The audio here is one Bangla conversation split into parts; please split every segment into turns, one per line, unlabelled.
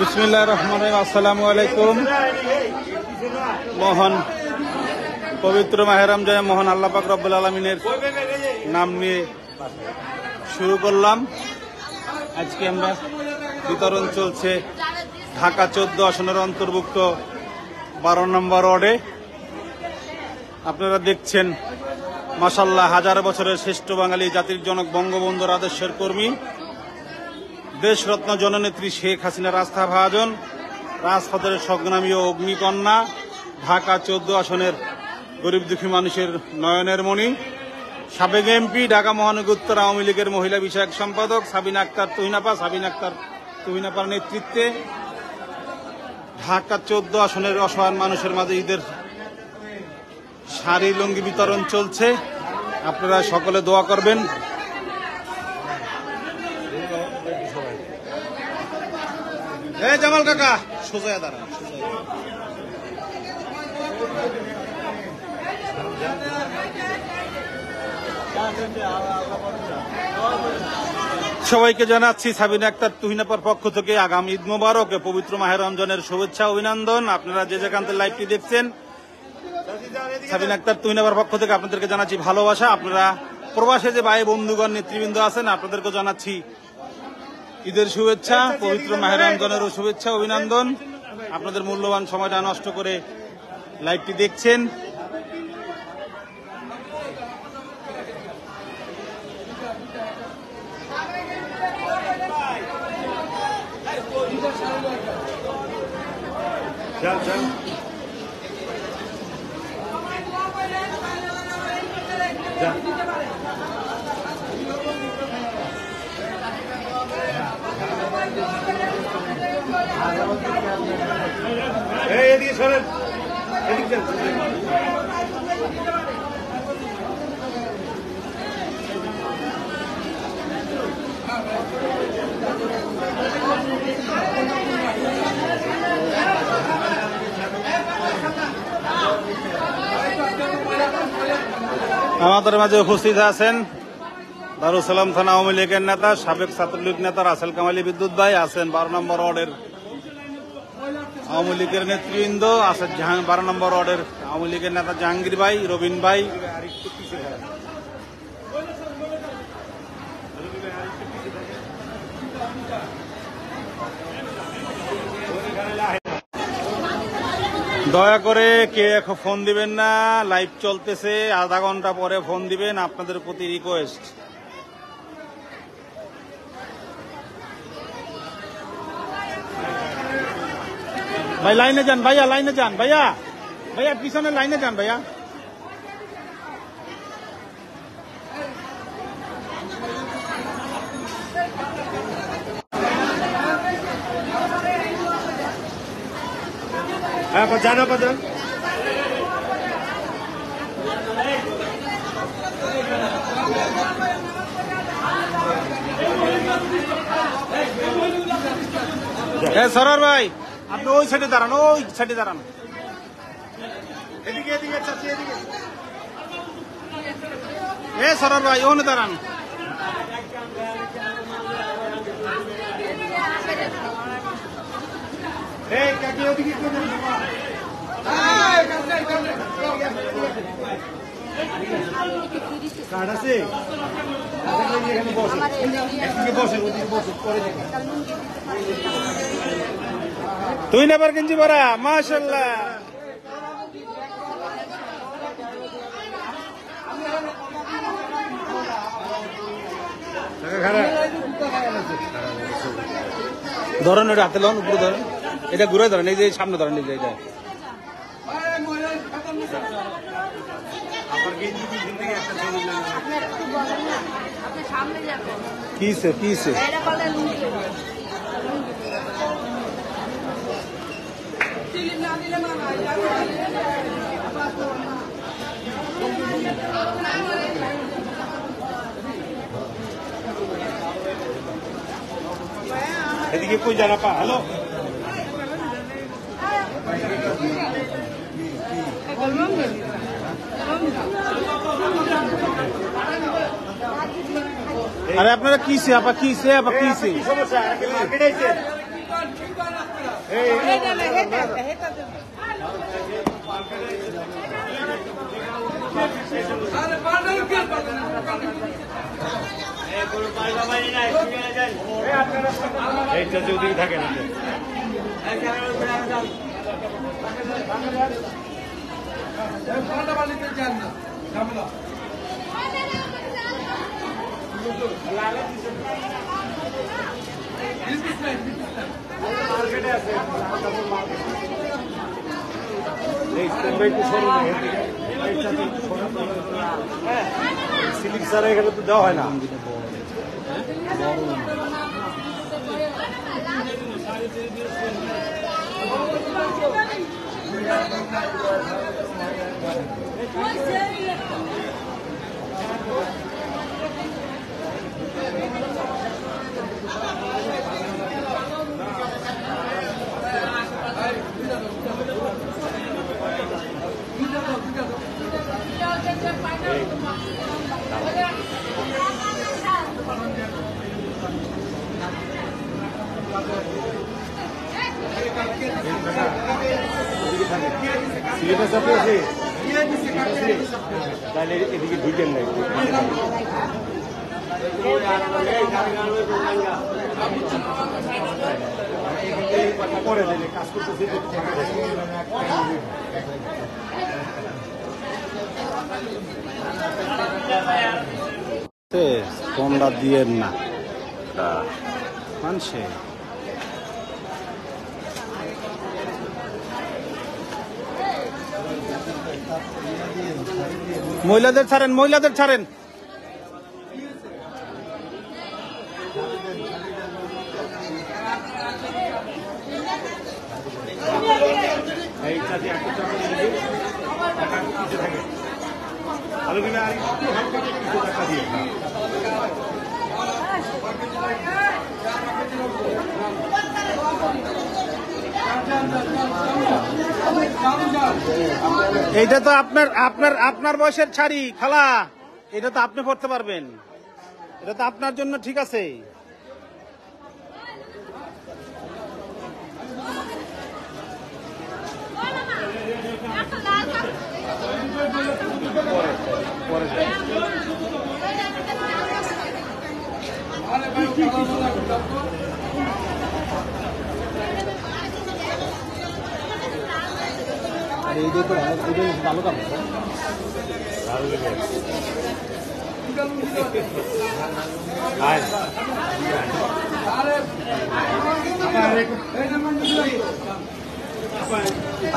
বিসমিল্লাহ রহমান আসসালামু আলাইকুম। মোহন পবিত্র মাহেরাম জয় মোহন আল্লাহ পাক রব্বুল আলমিনের নাম নিয়ে শুরু করলাম। আজকে আমরা বিতরণ চলছে ঢাকা চোদ্দ আসনের অন্তর্ভুক্ত বারো নম্বর ওয়ার্ডে। আপনারা দেখছেন মাসাল্লাহ হাজার বছরের শ্রেষ্ঠ বাঙালি জাতির জনক বঙ্গবন্ধুর আদর্শের কর্মী, দেশরত্ন জননেত্রী শেখ হাসিনা রাস্তা ভাজন, রাজপথের সংগ্রামী ও অগ্নিকন্যা, ঢাকা চোদ্দ আসনের গরিব দুঃখী মানুষের নয়নের মণি, সাবেক এমপি, ঢাকা মহানগর উত্তর আওয়ামী লীগের মহিলা বিষয়ক সম্পাদক, সাবিনা আক্তার তুহিনাপা, সাবিনা আক্তার তুহিনাপার নেতৃত্বে, ঢাকা চোদ্দ আসনের অসহায় মানুষের মাঝে ঈদের শাড়ি লুঙ্গি বিতরণ চলছে। আপনারা সকলে দোয়া করবেন। জামাল কাকা সবাইকে জানাচ্ছি, সাবিনা আক্তার তুহিনাপার পক্ষ থেকে আগামী ঈদ মোবারক পবিত্র মাহের রমজানের শুভেচ্ছা অভিনন্দন। আপনারা যে যেখান থেকে লাইভটি দেখছেন সাবিনা আক্তার তুহিনাপার পক্ষ থেকে আপনাদেরকে জানাচ্ছি ভালোবাসা। আপনারা প্রবাসে যে ভাই বন্ধুগণ, নেতৃবৃন্দ আছেন আপনাদেরকে জানাচ্ছি ঈদের শুভেচ্ছা, পবিত্র মাহের শুভেচ্ছা, অভিনন্দন। আপনাদের মূল্যবান সময়টা নষ্ট করে লাইভটি দেখছেন।
এদিকে সরেন। এদিকে
আমাদের মাঝে উপস্থিত আছেন দারুসালাম থানা আওয়ামী লীগের নেতা, সাবেক ছাত্রলীগ নেতা রাসেল কামালী বিদ্যুৎ ভাই, আছেন বারো নম্বর ওয়ার্ডের আওয়ামী লীগের নেতৃবৃন্দ, আছেন বারো নম্বর ওয়ার্ডের আওয়ামী লীগের নেতা জাহাঙ্গীর ভাই, রবিন ভাই। দয়া করে কে এখন ফোন দিবেন না লাইভ চলতেছে, আধা ঘণ্টা পরে ফোন দিবেন, আপনাদের প্রতি রিকোয়েস্ট ভাই লাইনে যান, ভাইয়া লাইনে যান, ভাইয়া। ভাইয়া পিছনে লাইনে যান, ভাইয়া।
হ্যাঁ জানা পাবেন
হ্যাঁ সরার ভাই আপনি ওই সাইডে দাঁড়ান ওই সাইডে দাঁড়ান
এদিকে এদিকে চাচি এদিকে
এ সরার ভাই ওখানে দাঁড়ান
এই কাকি ওদিকে একটু যান। কার্ড আছে?
তুই নেবার কিনছি বরা মাশাল্লাহ ধরেন ওটা হাতে লন উপরে ধরেন। এটা ঘুরে ধরেন, এই যে সামনে ধরেন, এই যে এটা।
আপনার একটু বলেন না আপনি সামনে যাবেন
কিসে কিসে
এটা বলে লুঙ্গি
এদিকে কই জানা পা হ্যালো?
আরে আপনারা কিসে আপা কিসে আপা কিসে
কি সমস্যা মার্কেটে আইছেন এই এইটা যদি থাকে না স্লিপ ছাড়া এখানে তো দেওয়া হয় না। Pois é, স্লিপে চাপে আছে? তাহলে এদিকে ঢুকেন নাই পরে দিলে কাজ করতেছে।
তোমরা দিয়েন না? মানছে। মহিলাদের ছাড়েন মহিলাদের ছাড়েন।
এইটা
তো আপনার আপনার আপনার বয়সের ছাড়ি, খালা। এটা তো আপনি পড়তে পারবেন। এটা তো আপনার জন্য ঠিক আছে।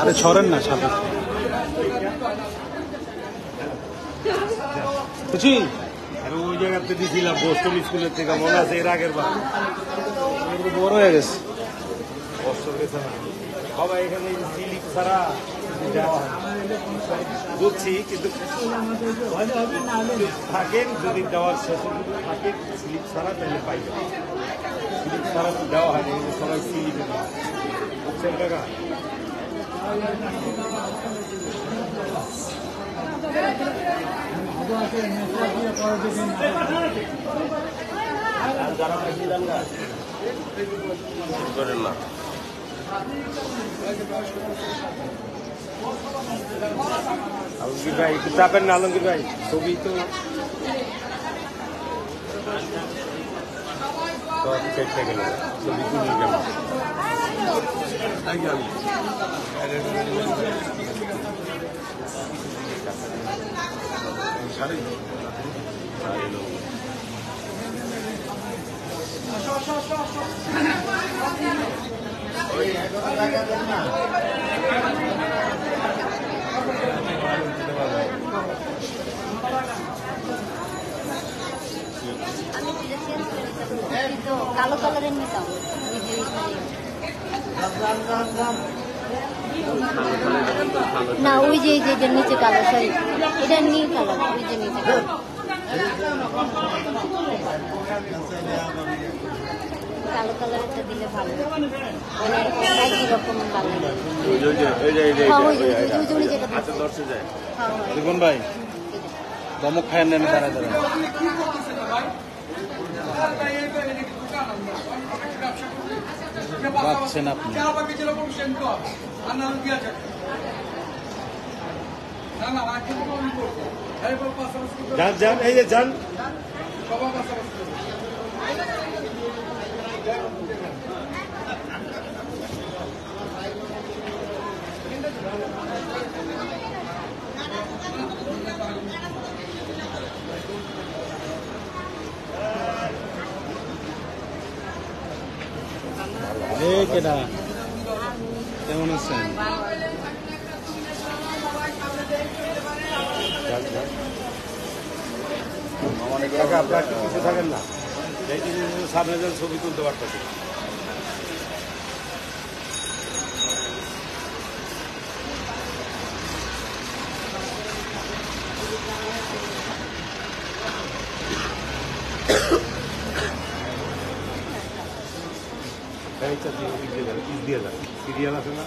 আরে ছড়েন না সাথে বুঝি?
আমি ওই জায়গাতে দিয়েছিলাম বোস্টন স্কুলের থেকে মনে আছে এর আগের বার।
বড় হয়ে গেছে।
কষ্ট গেছে না। সবাই এখানে ছাড়া। বুঝছি কিন্তু থাকেন যদি দেওয়ার শেষে থাকেন স্লিপ ছাড়া তাহলে পাই স্লিপ ছাড়া তো দেওয়া হয় না সবাই স্লিপে বুঝছেন কাকা? আলমগীর ভাই, একটু চাপেন না আলমগীর ভাই, ছবি তো। সব কেটে গেল। ছবি তুলি গেল
আমি যেটা চেঞ্জ করে দিতাম কিন্তু কালো কালারের নিতাম ওই যে না ওই যে যে নিচে কালার সরি এটা নীল কালার ওই যে নিচে কালো। কালারটা দিলে ভালো। একই রকম ভালো হ্যাঁ, হ্যাঁ, হ্যাঁ।
ভাই দমক খায় নেন দাঁড়ায় দাঁড়ায়। পাচ্ছেন আপনি
যান যান এই যে যান
এ কেডা কেমন আছেন
আপনার পিছিয়ে থাকেন না। এই সামনে যেন ছবি তুলতে পারতেছে দিয়ে দিয়ে যান সিরিয়াল আছে না?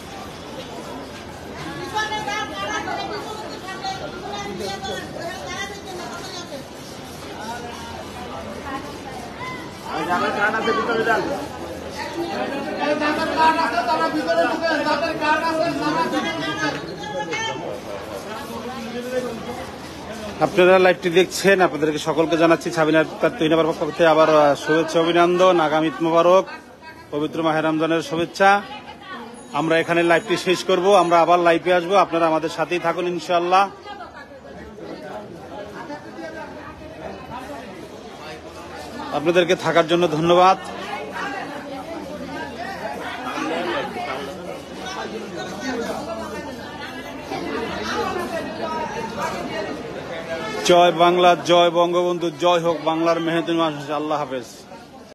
আপনারা লাইভটি দেখছেন আপনাদেরকে সকলকে জানাচ্ছি সাবিনার তৈনাবার পক্ষ থেকে আবার শুভেচ্ছা অভিনন্দন আগামী মোবারক। পবিত্র মাহে রমজানের শুভেচ্ছা। আমরা এখানে লাইভটি শেষ করব, আমরা আবার লাইভে আসব, আপনারা আমাদের সাথেই থাকুন ইনশাল্লাহ আপনাদেরকে থাকার জন্য ধন্যবাদ। জয় বাংলা, জয় বঙ্গবন্ধু, জয় হোক বাংলার মেহনতি মানুষ আল্লাহ হাফেজ।